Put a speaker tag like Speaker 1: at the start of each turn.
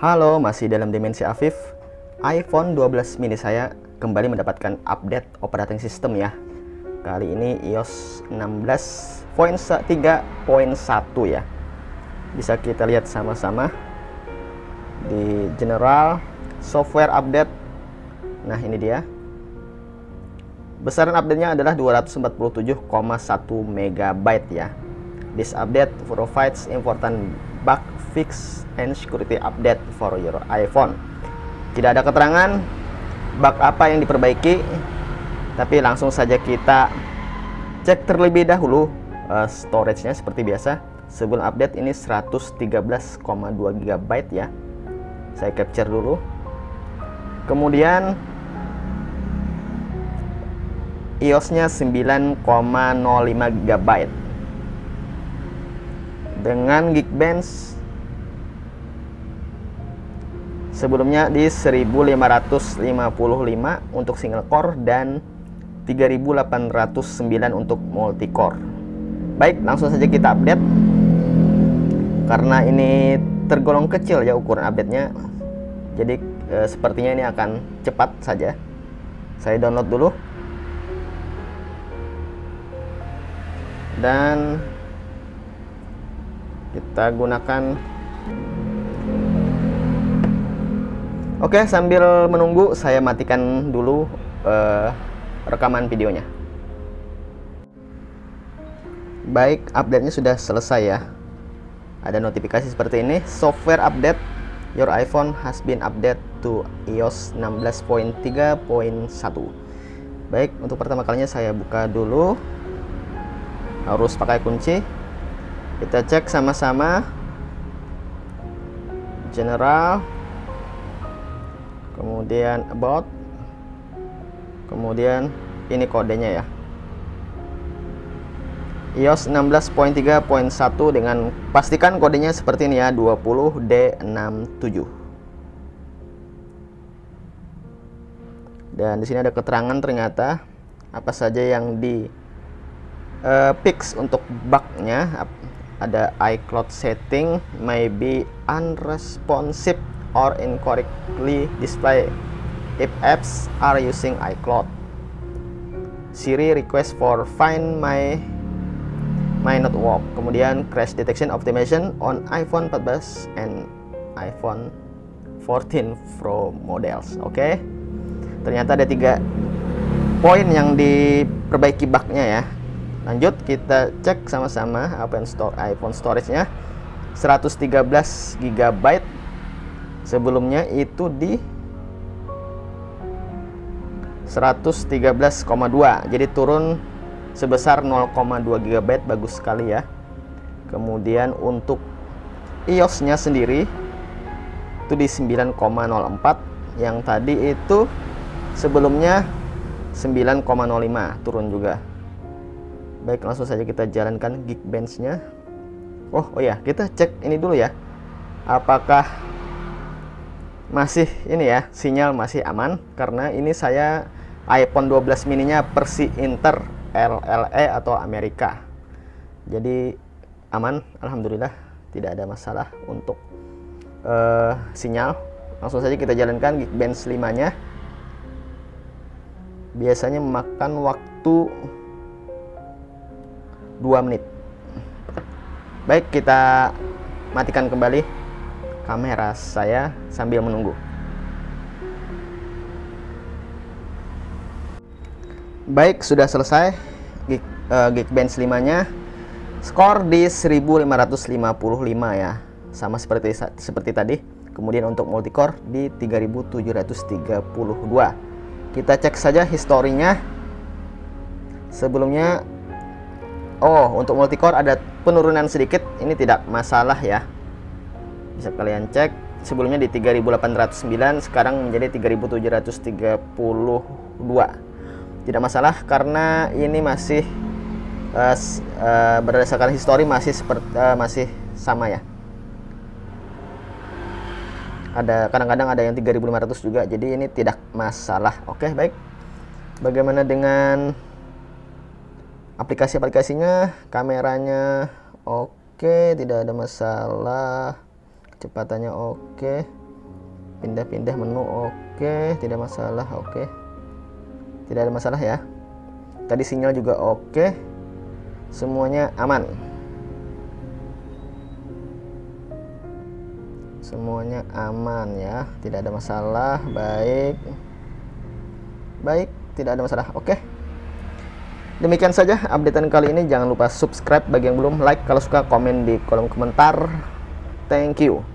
Speaker 1: Halo, masih dalam dimensi Afif. iPhone 12 mini saya kembali mendapatkan update operating system ya. Kali ini iOS 16.3.1 ya. Bisa kita lihat sama-sama di general software update. Nah, ini dia. Besaran update-nya adalah 247,1 MB ya. This update provides important bug fix and security update for your iPhone. Tidak ada keterangan bug apa yang diperbaiki, tapi langsung saja kita cek terlebih dahulu uh, storage-nya seperti biasa. Sebelum update ini 113,2 GB ya. Saya capture dulu. Kemudian iOS-nya 9,05 GB dengan Geekbench sebelumnya di 1555 untuk single core dan 3809 untuk multi core baik langsung saja kita update. Karena ini tergolong kecil ya ukuran update nya jadi e, sepertinya ini akan cepat saja. Saya download dulu. Dan kita gunakan. Oke sambil menunggu saya matikan dulu uh, rekaman videonya. Baik update-nya sudah selesai ya. Ada notifikasi seperti ini software update. Your iPhone has been updated to iOS 16.3.1 baik untuk pertama kalinya saya buka dulu. Harus pakai kunci kita cek sama-sama. General. Kemudian about. Kemudian ini kodenya ya. iOS 16.3.1 dengan pastikan kodenya seperti ini ya 20D67 dan di sini ada keterangan ternyata apa saja yang di uh, fix untuk bugnya ada iCloud setting may be unresponsive or incorrectly display if apps are using iCloud. Siri request for find my my not work. Kemudian crash detection optimization on iPhone 14 and iPhone 14 Pro models. Oke. Okay? Ternyata ada tiga poin yang diperbaiki bugnya ya. Lanjut kita cek sama-sama iPhone store iPhone storage-nya. 113 GB sebelumnya itu di 113,2 jadi turun sebesar 0,2 GB bagus sekali ya. Kemudian untuk iOS nya sendiri itu di 9,04 yang tadi itu sebelumnya 9,05 turun juga baik langsung saja kita jalankan Geekbench nya oh oh ya kita cek ini dulu ya. Apakah masih ini ya sinyal masih aman? Karena ini saya iPhone 12 mininya versi Inter LLE atau Amerika. Jadi aman Alhamdulillah tidak ada masalah untuk uh, sinyal. Langsung saja kita jalankan Geekbench 5 nya biasanya memakan waktu 2 menit baik kita matikan kembali kamera saya sambil menunggu. Baik, sudah selesai uh, Geekbench 5-nya. Skor di 1555 ya. Sama seperti seperti tadi. Kemudian untuk multicore di 3732. Kita cek saja historinya. Sebelumnya Oh, untuk multicore ada penurunan sedikit. Ini tidak masalah ya. Bisa kalian cek. Sebelumnya di 3809 sekarang menjadi 3732 tidak masalah karena ini masih uh, uh, berdasarkan histori masih seperti uh, masih sama ya. Ada kadang-kadang ada yang 3500 juga jadi ini tidak masalah. Oke baik. Bagaimana dengan aplikasi-aplikasinya kameranya oke tidak ada masalah. Kecepatannya oke. Pindah-pindah menu oke tidak masalah oke. Tidak ada masalah ya. Tadi sinyal juga oke. Semuanya aman. Semuanya aman ya tidak ada masalah. Baik. Baik tidak ada masalah. Oke demikian saja updatean kali ini. Jangan lupa subscribe bagi yang belum like kalau suka komen di kolom komentar. Thank you